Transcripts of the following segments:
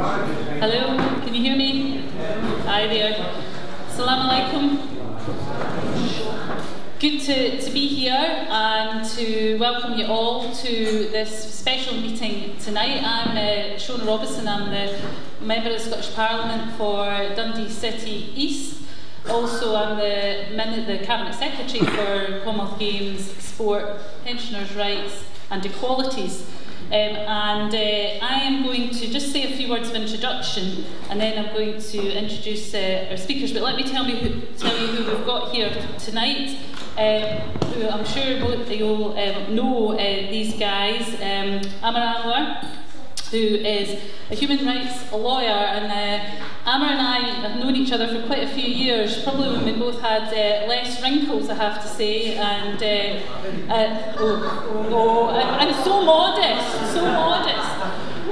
Hello, can you hear me? Hi there. Assalamu alaikum. Good to, to be here and to welcome you all to this special meeting tonight. I'm uh, Shona Robison, I'm the member of the Scottish Parliament for Dundee City East. Also, I'm the, the Cabinet Secretary for Commonwealth Games, Sport, Pensioners' Rights and Equalities. Um, and uh, I am going to just say a few words of introduction and then I'm going to introduce uh, our speakers. But let me tell, me who, tell you who we've got here tonight. Um, who I'm sure you'll um, know uh, these guys. Um, Aamer Anwar, who is a human rights lawyer, and uh, Aamer and I have known each other for quite a few years, probably when we both had uh, less wrinkles, I have to say, and uh, uh, oh, oh, and, and so modest, so modest.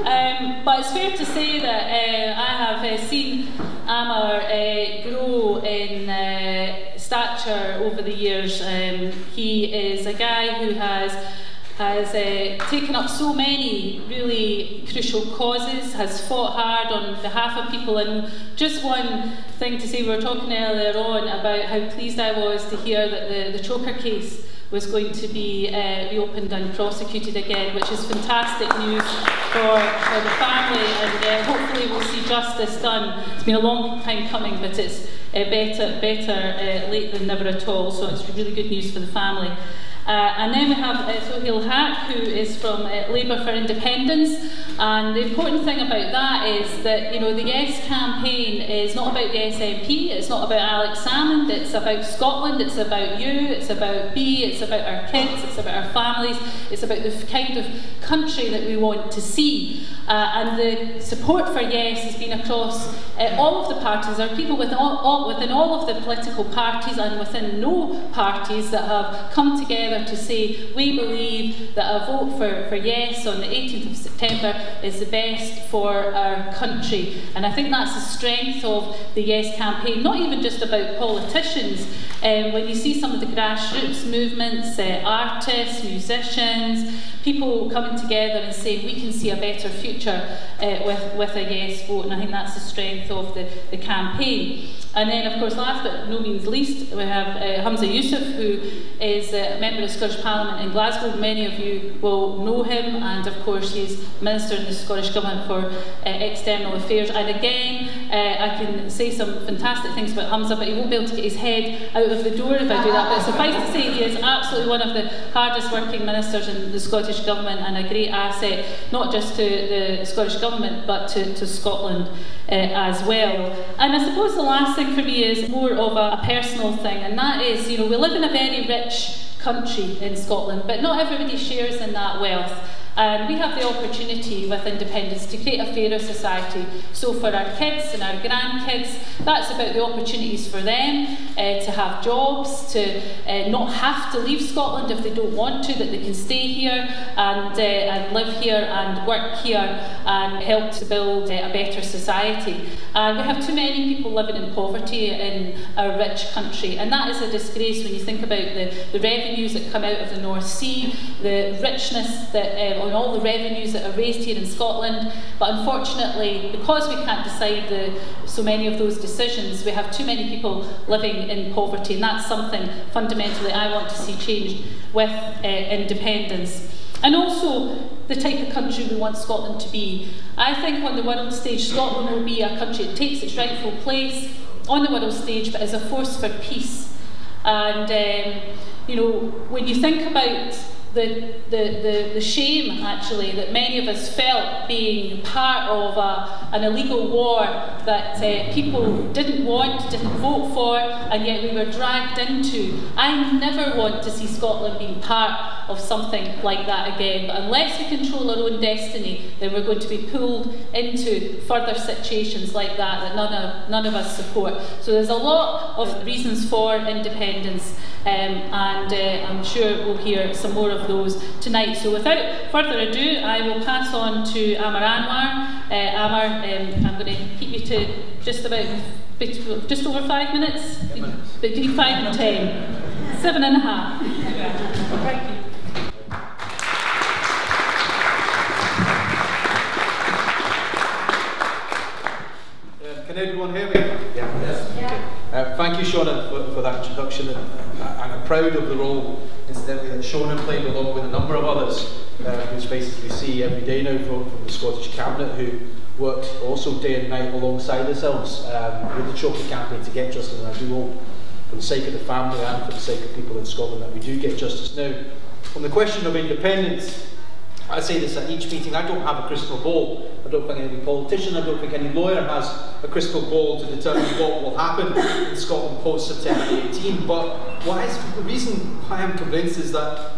Um, but it's fair to say that uh, I have uh, seen Aamer uh, grow in stature over the years. Um, he is a guy who has has uh, taken up so many really crucial causes, has fought hard on behalf of people. And just one thing to say, we were talking earlier on about how pleased I was to hear that the, the Chhokar case was going to be uh, reopened and prosecuted again, which is fantastic news for, for the family. And uh, hopefully we'll see justice done. It's been a long time coming, but it's uh, better, better uh, late than never at all. So it's really good news for the family. Uh, and then we have uh, Sohail Haq, who is from uh, Labour for Independence. And the important thing about that is that, you know, the Yes campaign is not about the SNP, it's not about Alex Salmond, it's about Scotland, it's about you, it's about me, it's about our kids, it's about our families, it's about the kind of country that we want to see. Uh, and the support for Yes has been across uh, all of the parties. There are people within all, all, within all of the political parties and within no parties that have come together to say we believe that a vote for, for yes on the 18th of September is the best for our country. And I think that's the strength of the yes campaign, not even just about politicians. Um, when you see some of the grassroots movements, uh, artists, musicians, people coming together and saying we can see a better future uh, with, with a yes vote, and I think that's the strength of the, the campaign. And then, of course, last but no means least, we have uh, Humza Yousaf, who is a member of Scottish Parliament in Glasgow. Many of you will know him, and of course, he's Minister in the Scottish Government for uh, External Affairs. And again, uh, I can say some fantastic things about Humza, but he won't be able to get his head out of the door if I do that. But suffice to say, he is absolutely one of the hardest working ministers in the Scottish Government and a great asset, not just to the Scottish Government, but to, to Scotland uh, as well. And I suppose the last thing for me is more of a, a personal thing, and that is, you know, we live in a very rich country in Scotland, but not everybody shares in that wealth. And we have the opportunity with independence to create a fairer society. So for our kids and our grandkids, that's about the opportunities for them uh, to have jobs, to uh, not have to leave Scotland if they don't want to, that they can stay here and, uh, and live here and work here and help to build a better society. And we have too many people living in poverty in our rich country, and that is a disgrace when you think about the, the revenues that come out of the North Sea, the richness that on all the revenues that are raised here in Scotland. But unfortunately, because we can't decide the, so many of those decisions, we have too many people living in poverty, and that's something fundamentally I want to see changed with uh, independence. And also the type of country we want Scotland to be. I think on the world stage, Scotland will be a country that takes its rightful place on the world stage, but as a force for peace. And, um, you know, when you think about the, the, the, the shame, actually, that many of us felt being part of a, an illegal war that uh, people didn't want, didn't vote for, and yet we were dragged into. I never want to see Scotland being part of something like that again. But unless we control our own destiny, then we're going to be pulled into further situations like that that none of, none of us support. So there's a lot of reasons for independence. Um, and uh, I'm sure we'll hear some more of those tonight. So without further ado, I will pass on to Aamer Anwar. Uh, Aamer, um, I'm going to keep you to just about just over five minutes, minutes. between five and ten, seven and a half. Thank you. Um, can everyone hear me? Yeah. Yes. yeah. Uh, thank you, Shona, for, for that introduction. And, uh, proud of the role, incidentally, that Shona played along with a number of others, uh, whose faces we see every day now from, from the Scottish Cabinet, who worked also day and night alongside ourselves um, with the Chhokar campaign to get justice. And I do hope, for the sake of the family and for the sake of people in Scotland, that we do get justice. Now, on the question of independence, I say this at each meeting, I don't have a crystal ball. I don't think any politician, I don't think any lawyer has a crystal ball to determine what will happen in Scotland post September 18. But the reason why I'm convinced is that,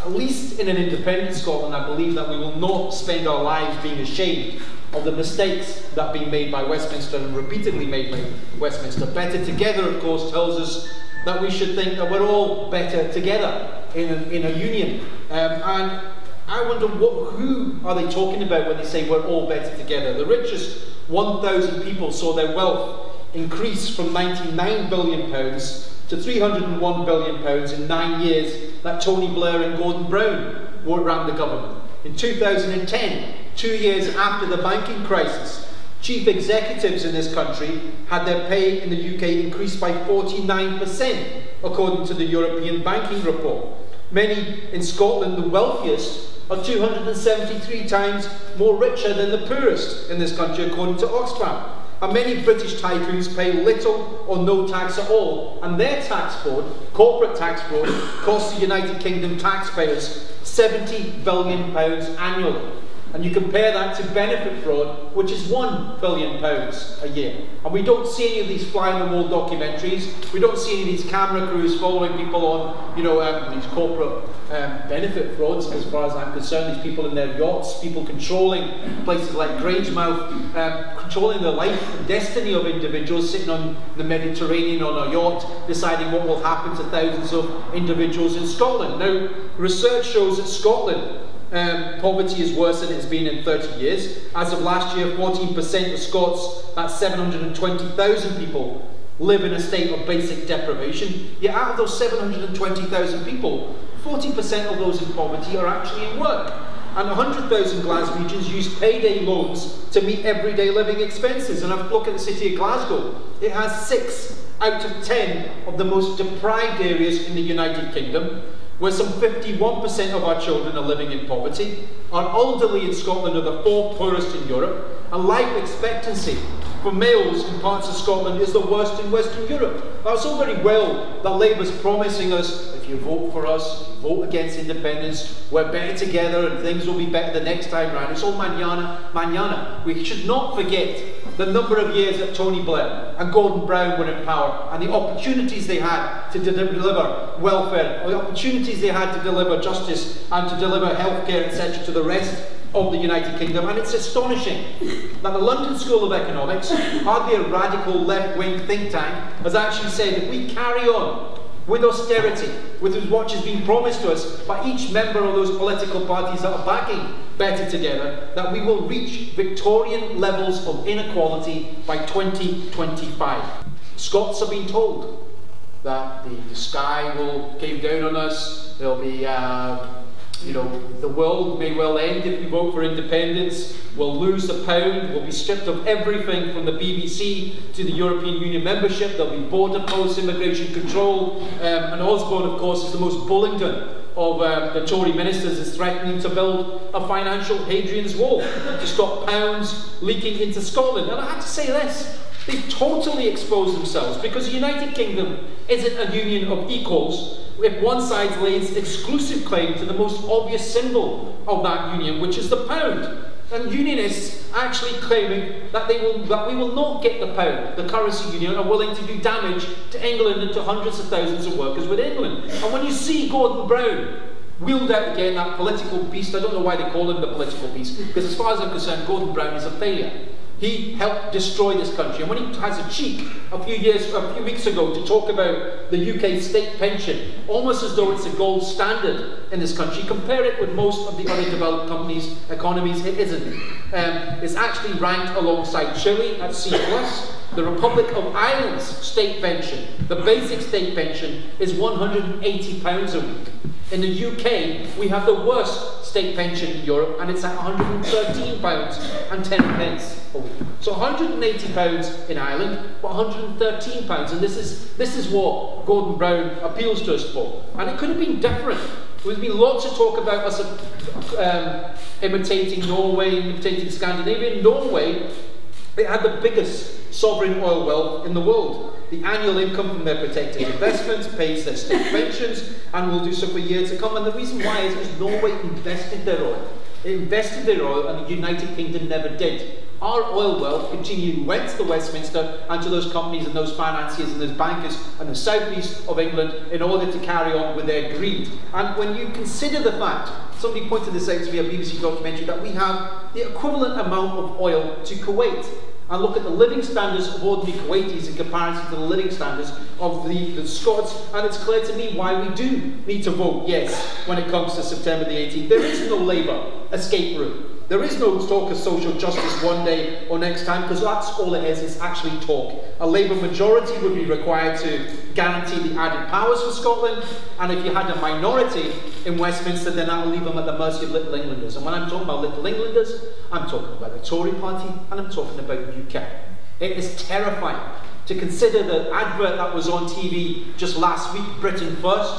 at least in an independent Scotland, I believe that we will not spend our lives being ashamed of the mistakes that have been made by Westminster and repeatedly made by Westminster. Better Together, of course, tells us that we should think that we're all better together in a, in a union. Um, and I wonder what, who are they talking about when they say we're all better together? The richest 1,000 people saw their wealth increase from 99 billion pounds to 301 billion pounds in nine years that Tony Blair and Gordon Brown ran the government. In 2010, two years after the banking crisis, chief executives in this country had their pay in the UK increased by 49%, according to the European Banking Report. Many in Scotland, the wealthiest, are 273 times more richer than the poorest in this country, according to Oxfam. And many British tycoons pay little or no tax at all, and their tax fraud, corporate tax fraud, costs the United Kingdom taxpayers 70 billion pounds annually. And you compare that to benefit fraud, which is £1 billion a year. And we don't see any of these fly-on-the-wall documentaries. We don't see any of these camera crews following people on, you know, um, these corporate um, benefit frauds, as far as I'm concerned. These people in their yachts, people controlling places like Grangemouth, um, controlling the life and destiny of individuals sitting on the Mediterranean on a yacht, deciding what will happen to thousands of individuals in Scotland. Now, research shows that Scotland um, poverty is worse than it's been in 30 years. As of last year, 14% of Scots, that's 720,000 people, live in a state of basic deprivation. Yet out of those 720,000 people, 40% of those in poverty are actually in work. And 100,000 Glaswegians use payday loans to meet everyday living expenses. And I've looked at the city of Glasgow. It has six out of 10 of the most deprived areas in the United Kingdom where some 51% of our children are living in poverty. Our elderly in Scotland are the fourth poorest in Europe, and life expectancy for males in parts of Scotland is the worst in Western Europe. That's all very well that Labour's promising us if you vote for us, vote against independence, we're better together and things will be better the next time round. It's all manana, manana. We should not forget the number of years that Tony Blair and Gordon Brown were in power and the opportunities they had to de deliver welfare, the opportunities they had to deliver justice and to deliver healthcare, etc., to the rest of the United Kingdom. And it's astonishing that the London School of Economics, hardly a radical left wing think tank, has actually said if we carry on with austerity, with what has been promised to us by each member of those political parties that are backing better together, that we will reach Victorian levels of inequality by 2025. Scots have been told that the, the sky will cave down on us, there'll be uh, you know, the world may well end if we vote for independence. We'll lose the pound. We'll be stripped of everything from the BBC to the European Union membership. There'll be border posts, immigration control. Um, and Osborne, of course, is the most Bullingdon of uh, the Tory ministers is threatening to build a financial Hadrian's Wall to stop pounds leaking into Scotland. And I have to say this, they totally expose themselves because the United Kingdom isn't a union of equals if one side lays exclusive claim to the most obvious symbol of that union, which is the pound. And unionists actually claiming that they will that we will not get the pound, the currency union, are willing to do damage to England and to hundreds of thousands of workers with England. And when you see Gordon Brown wheeled out again that political beast, I don't know why they call him the political beast, because as far as I'm concerned, Gordon Brown is a failure. He helped destroy this country. And when he has a cheek a few years, a few weeks ago to talk about the UK state pension, almost as though it's a gold standard in this country, compare it with most of the other developed companies, economies, it isn't. Um, it's actually ranked alongside Chile at C+. The Republic of Ireland's state pension, the basic state pension, is £180 a week. In the UK, we have the worst state pension in Europe, and it's at £113 and 10 pence a week. So £180 in Ireland, but £113. And this is, this is what Gordon Brown appeals to us for. And it could have been different. There's been lots of talk about us um, imitating Norway, imitating Scandinavia. Norway, it had the biggest sovereign oil wealth in the world. The annual income from their protected investments pays their state pensions and will do so for years to come. And the reason why is because Norway invested their oil. It invested their oil and the United Kingdom never did. Our oil wealth continued went to the Westminster and to those companies and those financiers and those bankers and the southeast of England in order to carry on with their greed. And when you consider the fact, somebody pointed this out to me, a BBC documentary, that we have the equivalent amount of oil to Kuwait and look at the living standards of ordinary Kuwaitis in comparison to the living standards of the, the Scots, and it's clear to me why we do need to vote yes when it comes to September the 18th. There is no Labour escape route. There is no talk of social justice one day or next time, because that's all it is, it's actually talk. A Labour majority would be required to guarantee the added powers for Scotland, and if you had a minority in Westminster, then that would leave them at the mercy of Little Englanders. And when I'm talking about Little Englanders, I'm talking about the Tory party, and I'm talking about UK. It is terrifying to consider the advert that was on TV just last week, Britain First,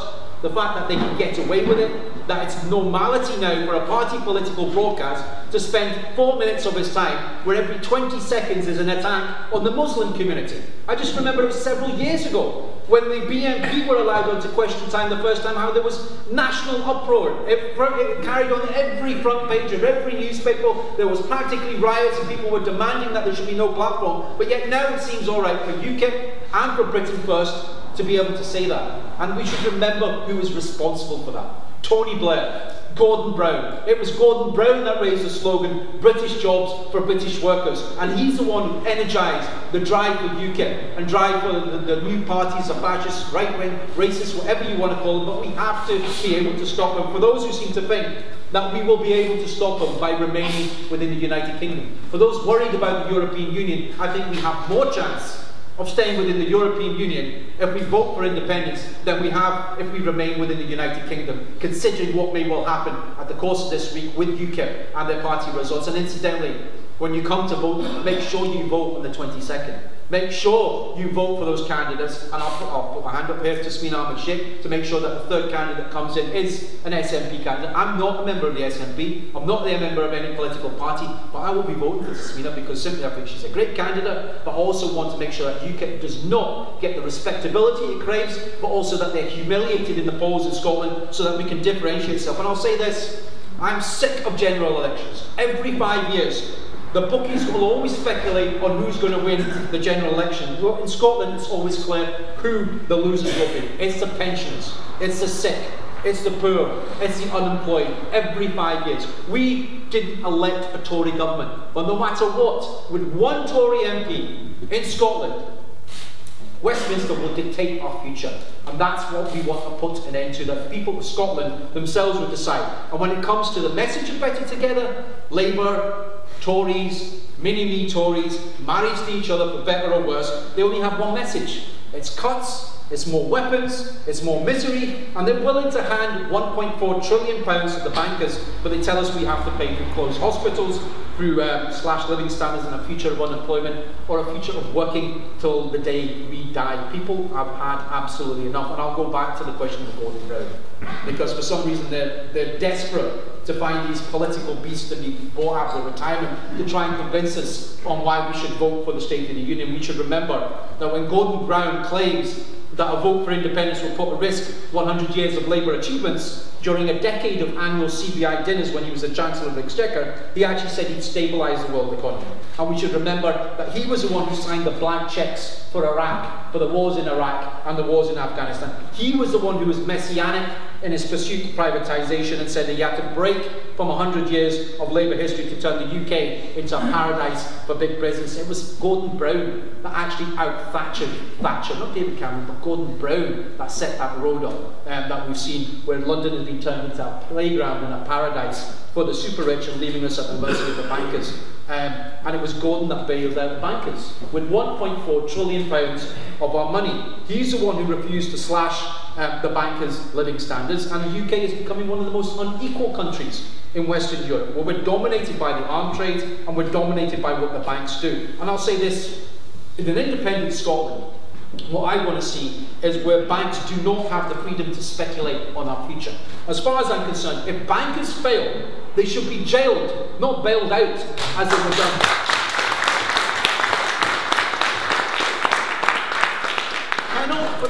the fact that they can get away with it, that it's normality now for a party political broadcast to spend four minutes of his time where every 20 seconds is an attack on the Muslim community. I just remember it was several years ago when the BNP were allowed onto question time the first time how there was national uproar. It, it carried on every front page of every newspaper. There was practically riots and people were demanding that there should be no platform. But yet now it seems all right for UKIP and for Britain First to be able to say that. And we should remember who is responsible for that. Tony Blair, Gordon Brown. It was Gordon Brown that raised the slogan, British jobs for British workers. And he's the one who energised the drive for UKIP and drive for the, the new parties, the fascists, right-wing, racists, whatever you want to call them. But we have to be able to stop them. For those who seem to think that we will be able to stop them by remaining within the United Kingdom. For those worried about the European Union, I think we have more chance of staying within the European Union if we vote for independence than we have if we remain within the United Kingdom, considering what may well happen at the course of this week with UKIP and their party results. And incidentally, when you come to vote, make sure you vote on the 22nd. Make sure you vote for those candidates, and I'll put, I'll put my hand up here to Tasmina Ahmed Sheikh to make sure that the third candidate that comes in is an SNP candidate. I'm not a member of the SNP, I'm not a member of any political party, but I will be voting for Tasmina because simply I think she's a great candidate, but I also want to make sure that UKIP does not get the respectability it craves, but also that they're humiliated in the polls in Scotland so that we can differentiate itself. And I'll say this, I'm sick of general elections. Every five years, the bookies will always speculate on who's going to win the general election. In Scotland, it's always clear who the losers will be. It's the pensioners, it's the sick, it's the poor, it's the unemployed, every five years. We didn't elect a Tory government, but no matter what, with one Tory MP in Scotland, Westminster will dictate our future. And that's what we want to put an end to, that the people of Scotland themselves will decide. And when it comes to the message of Better Together, Labour, Tories, mini-me Tories, married to each other for better or worse, they only have one message. It's cuts, it's more weapons, it's more misery, and they're willing to hand 1.4 trillion pounds to the bankers, but they tell us we have to pay for closed hospitals, through um, slash living standards and a future of unemployment, or a future of working till the day we die. People have had absolutely enough, and I'll go back to the question of Gordon Brown, because for some reason they're, they're desperate to find these political beasts to be bought out of retirement to try and convince us on why we should vote for the State of the Union. We should remember that when Gordon Brown claims that a vote for independence will put at risk 100 years of Labour achievements, during a decade of annual CBI dinners when he was the Chancellor of the Exchequer, he actually said he'd stabilise the world economy. And we should remember that he was the one who signed the blank cheques for Iraq, for the wars in Iraq and the wars in Afghanistan. He was the one who was messianic in his pursuit of privatisation and said that he had to break from 100 years of Labour history to turn the UK into a paradise for big business. It was Gordon Brown that actually out Thatcher, Thatcher, not David Cameron, but Gordon Brown that set that road up um, that we've seen where London has been turned into a playground and a paradise for the super rich and leaving us at the mercy of the bankers. Um, and it was Gordon that bailed out the bankers with 1.4 trillion pounds of our money. He's the one who refused to slash um, the bankers' living standards, and the UK is becoming one of the most unequal countries in Western Europe, where we're dominated by the arm trade and we're dominated by what the banks do. And I'll say this, in an independent Scotland, what I want to see is where banks do not have the freedom to speculate on our future. As far as I'm concerned, if bankers fail, they should be jailed, not bailed out as they were done.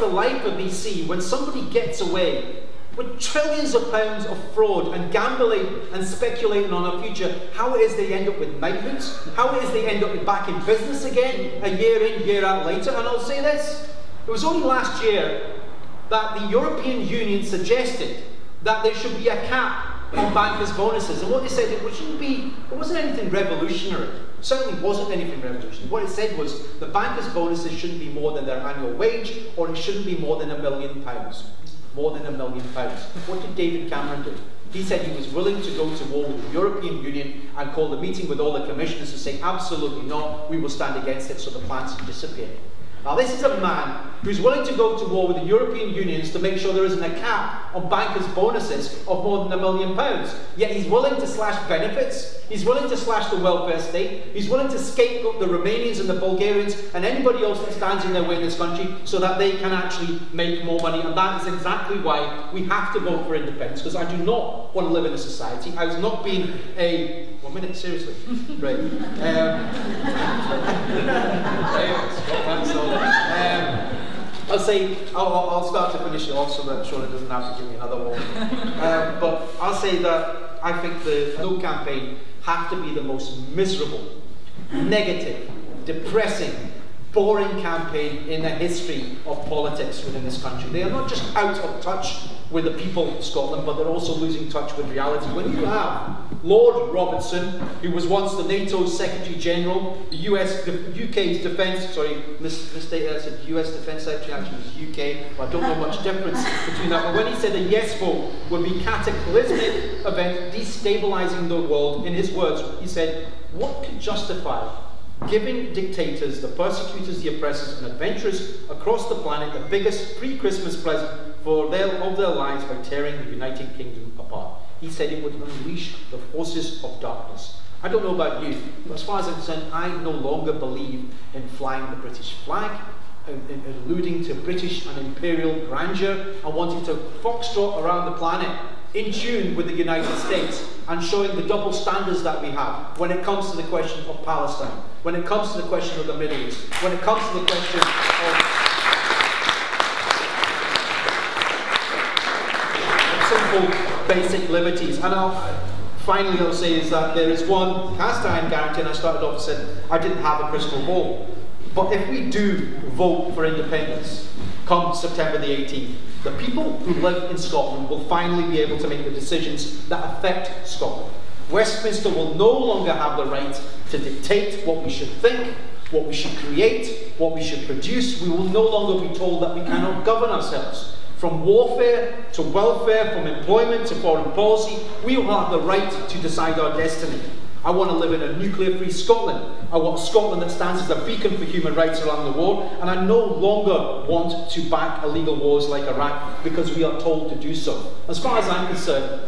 The life of see when somebody gets away with trillions of pounds of fraud and gambling and speculating on our future, how it is they end up with migrants, how it is they end up back in business again, a year in, year out later. And I'll say this, it was only last year that the European Union suggested that there should be a cap on bankers' bonuses. And what they said, it shouldn't be, it wasn't anything revolutionary. Certainly wasn't anything revolutionary. What it said was the bankers' bonuses shouldn't be more than their annual wage, or it shouldn't be more than a million pounds more than a million pounds. What did David Cameron do? He said he was willing to go to war with the European Union and call a meeting with all the commissioners to say, absolutely not, we will stand against it, so the plans disappear. Now, this is a man who's willing to go to war with the European unions to make sure there isn't a cap on bankers' bonuses of more than a million pounds. Yet he's willing to slash benefits, he's willing to slash the welfare state, he's willing to scapegoat the Romanians and the Bulgarians and anybody else that stands in their way in this country so that they can actually make more money. And that is exactly why we have to vote for independence, because I do not want to live in a society. I was not being a. One minute, seriously. right. Um, um, I'll say, I'll, I'll, start to finish it off so that Shona doesn't have to give me another one. um, but I'll say that I think the No campaign have to be the most miserable, negative, depressing, boring campaign in the history of politics within this country. They are not just out of touch with the people of Scotland, but they're also losing touch with reality. When you have Lord Robertson, who was once the NATO Secretary General, the US, the UK's defence, sorry, mistake, I said US Defence Secretary, actually was UK, but I don't know much difference between that. But when he said a yes vote would be cataclysmic event destabilising the world, in his words, he said, what could justify giving dictators, the persecutors, the oppressors, and adventurers across the planet the biggest pre-Christmas present for their, of their lives by tearing the United Kingdom apart. He said it would unleash the forces of darkness. I don't know about you, but as far as I'm concerned, I no longer believe in flying the British flag, in, in alluding to British and imperial grandeur, and wanting to foxtrot around the planet in tune with the United States and showing the double standards that we have when it comes to the question of Palestine, when it comes to the question of the Middle East, when it comes to the question of simple basic liberties. And I'll, finally I'll say is that there is one cast iron guarantee, and I started off said I didn't have a crystal ball. But if we do vote for independence come September the 18th, the people who live in Scotland will finally be able to make the decisions that affect Scotland. Westminster will no longer have the right to dictate what we should think, what we should create, what we should produce. We will no longer be told that we cannot govern ourselves. From warfare to welfare, from employment to foreign policy, we will have the right to decide our destiny. I want to live in a nuclear-free Scotland. I want Scotland that stands as a beacon for human rights around the world, and I no longer want to back illegal wars like Iraq because we are told to do so. As far as I'm concerned,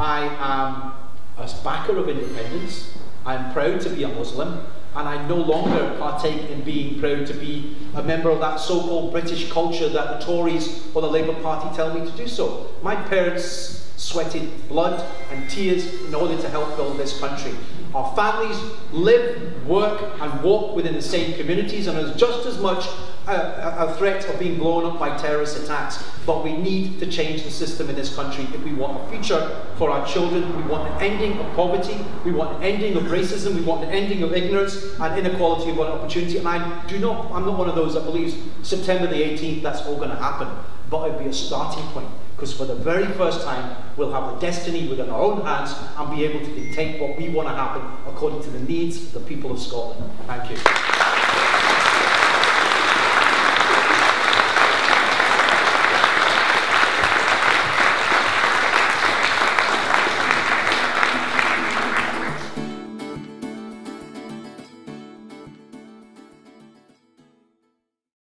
I am a backer of independence. I am proud to be a Muslim and I no longer partake in being proud to be a member of that so-called British culture that the Tories or the Labour Party tell me to do so. My parents sweated blood and tears in order to help build this country. Our families live, work and walk within the same communities and there's just as much a, a, threat of being blown up by terrorist attacks. But we need to change the system in this country if we want a future for our children. We want an ending of poverty. We want an ending of racism. We want an ending of ignorance and inequality of opportunity. And I do not, I'm not one of those that believes September the 18th that's all going to happen. But it'd be a starting point because for the very first time, we'll have a destiny within our own hands and be able to dictate what we want to happen according to the needs of the people of Scotland. Thank you.